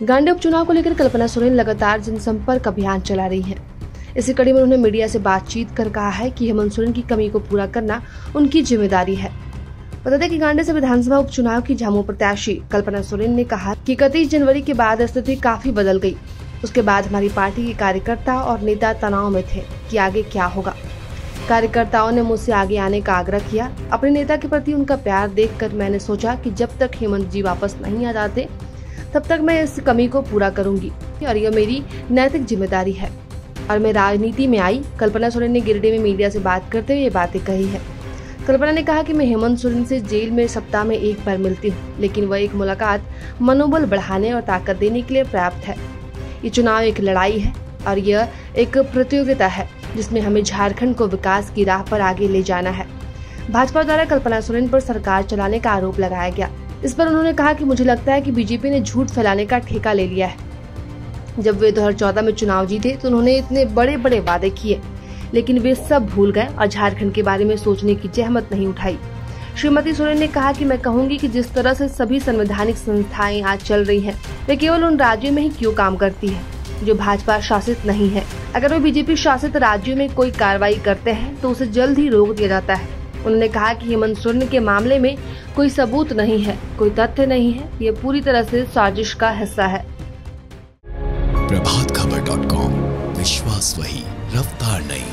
गांडे उपचुनाव को लेकर कल्पना सोरेन लगातार जनसंपर्क अभियान चला रही हैं। इसी कड़ी में उन्होंने मीडिया से बातचीत कर कहा है कि हेमंत सोरेन की कमी को पूरा करना उनकी ज़िम्मेदारी है। बता दें कि गांडे से विधानसभा उपचुनाव की झामू प्रत्याशी कल्पना सोरेन ने कहा कि इकतीस जनवरी के बाद स्थिति काफ़ी बदल गई। उसके बाद हमारी पार्टी के कार्यकर्ता और नेता तनाव में थे कि आगे क्या होगा। कार्यकर्ताओं ने मुझसे आगे आने का आग्रह किया। अपने नेता के प्रति उनका प्यार देखकर मैंने सोचा कि जब तक हेमंत जी वापस नहीं आ जाते तब तक मैं इस कमी को पूरा करूँगी। और यह मेरी नैतिक ज़िम्मेदारी है। और मैं राजनीति में आई, कल्पना सोरेन ने गिरडे में मीडिया से बात करते हुए ये बातें कही है। कल्पना ने कहा कि मैं हेमंत सोरेन से जेल में सप्ताह में एक बार मिलती हूँ, लेकिन वह एक मुलाकात मनोबल बढ़ाने और ताकत देने के लिए पर्याप्त है। ये चुनाव एक लड़ाई है और यह एक प्रतियोगिता है, जिसमें हमें झारखंड को विकास की राह पर आगे ले जाना है। भाजपा द्वारा कल्पना सोरेन पर सरकार चलाने का आरोप लगाया गया। इस पर उन्होंने कहा कि मुझे लगता है कि बीजेपी ने झूठ फैलाने का ठेका ले लिया है। जब वे 2014 में चुनाव जीते तो उन्होंने इतने बड़े बड़े वादे किए। लेकिन वे सब भूल गए और झारखंड के बारे में सोचने की जहमत नहीं उठाई। श्रीमती सोरेन ने कहा कि मैं कहूँगी कि जिस तरह से सभी संवैधानिक संस्थाएँ आज चल रही हैं, वे केवल उन राज्यों में ही क्यों काम करती है जो भाजपा शासित नहीं है। अगर वे बीजेपी शासित राज्यों में कोई कार्रवाई करते हैं तो उसे जल्द ही रोक दिया जाता है। उन्होंने कहा कि हेमंत सोरेन के मामले में कोई सबूत नहीं है, कोई तथ्य नहीं है, ये पूरी तरह से साजिश का हिस्सा है। प्रभात खबर डॉट कॉम, विश्वास वही, रफ्तार नहीं